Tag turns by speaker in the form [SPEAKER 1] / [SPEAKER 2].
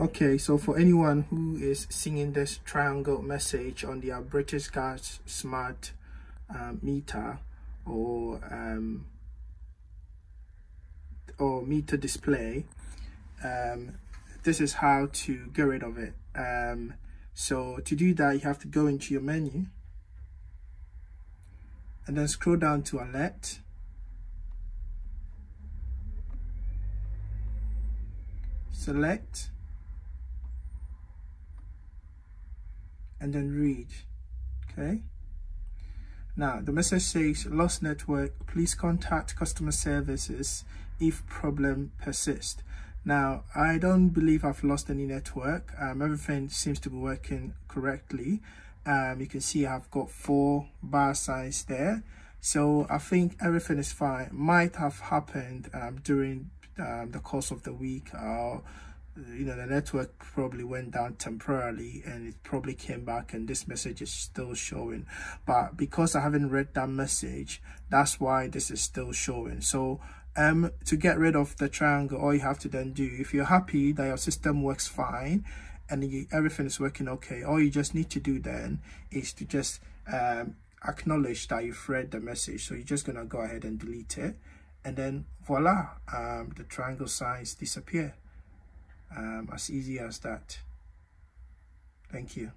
[SPEAKER 1] Okay, so for anyone who is seeing this triangle message on their British Gas Smart um, meter or um, or meter display, um, this is how to get rid of it. Um, so to do that, you have to go into your menu and then scroll down to alert. Select and then read okay? Now the message says lost network please contact customer services if problem persists now i don't believe i've lost any network. Um, everything seems to be working correctly. Um, you can see i've got four bar signs there. So i think everything is fine. Might have happened um, during um, the course of the week or you know the network probably went down temporarily and it probably came back and this message is still showing. But because i haven't read that message that's why this is still showing. So um to get rid of the triangle all you have to then do if you're happy that your system works fine and you, everything is working okay all you just need to do then is to just um acknowledge that you've read the message. So you're just gonna go ahead and delete it and then voila um the triangle signs disappear um, as easy as that. Thank you.